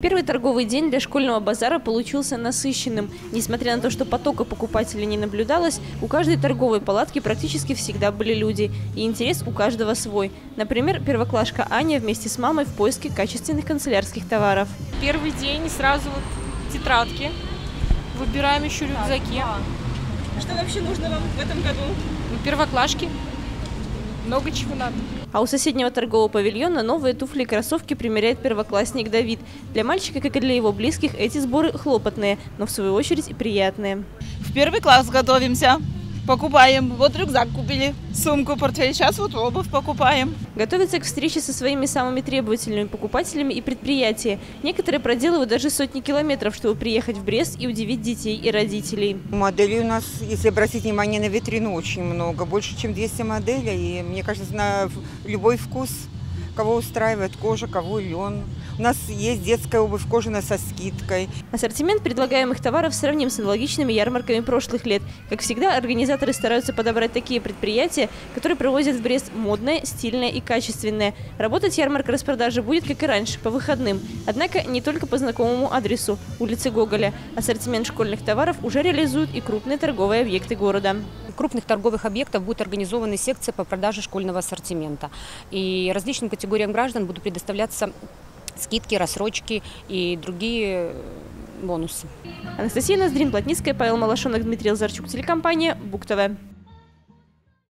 Первый торговый день для школьного базара получился насыщенным. Несмотря на то, что потока покупателей не наблюдалось, у каждой торговой палатки практически всегда были люди. И интерес у каждого свой. Например, первоклашка Аня вместе с мамой в поиске качественных канцелярских товаров. Первый день сразу вот тетрадки. Выбираем еще рюкзаки. Что вообще нужно вам в этом году? Первоклашки. Много чего надо. А у соседнего торгового павильона новые туфли и кроссовки примеряет первоклассник Давид. Для мальчика, как и для его близких, эти сборы хлопотные, но в свою очередь и приятные. В первый класс готовимся. Покупаем. Вот рюкзак купили, сумку, портфель. Сейчас вот обувь покупаем. Готовятся к встрече со своими самыми требовательными покупателями и предприятия. Некоторые проделывают даже сотни километров, чтобы приехать в Брест и удивить детей и родителей. Моделей у нас, если обратить внимание на витрину, очень много. Больше, чем 200 моделей. И мне кажется, на любой вкус, кого устраивает кожа, кого лен. У нас есть детская обувь кожаная со скидкой. Ассортимент предлагаемых товаров сравним с аналогичными ярмарками прошлых лет. Как всегда, организаторы стараются подобрать такие предприятия, которые проводят в Брест модное, стильное и качественное. Работать ярмарка распродажи будет, как и раньше, по выходным. Однако не только по знакомому адресу – улице Гоголя. Ассортимент школьных товаров уже реализуют и крупные торговые объекты города. Крупных торговых объектов будут организованы секции по продаже школьного ассортимента. И различным категориям граждан будут предоставляться скидки, рассрочки и другие бонусы. Анастасия Ноздрин, Плотницкая, Павел Малашонок, Дмитрий Лазарчук, телекомпания «Бук ТВ».